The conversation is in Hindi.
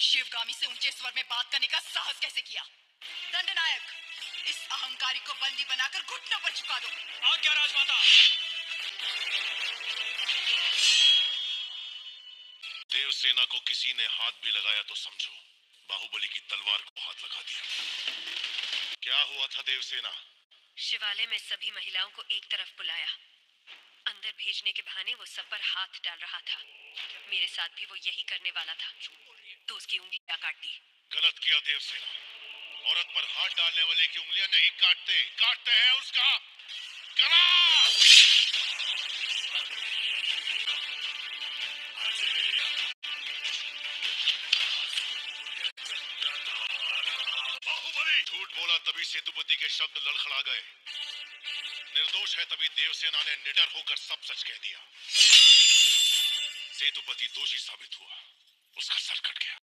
शिवगामी से ऊँचे स्वर में बात करने का साहस कैसे किया? दंडनायक इस अहंकारी को बंदी बनाकर घुटनों पर झुका दो। आज्ञा राजमाता? देवसेना को किसी ने हाथ भी लगाया तो समझो बाहुबली की तलवार को हाथ लगा दिया। क्या हुआ था देवसेना? शिवालय में सभी महिलाओं को एक तरफ़ बुलाया। अंदर भेजने के बहाने वो सब पर हाथ डाल रहा था। मेरे साथ भी वो यही करने वाला था। तो उसकी उंगलियाँ काट दी गलत किया देव देवसेना औरत पर हाथ डालने वाले की उंगलियाँ नहीं काटते। काटते हैं उसका। गला! झूठ बोला तभी सेतुपति के शब्द लड़खड़ा गए। निर्दोष है तभी देवसेना ने निडर होकर सब सच कह दिया। सेतुपति दोषी साबित हुआ। उसका सर कट गया।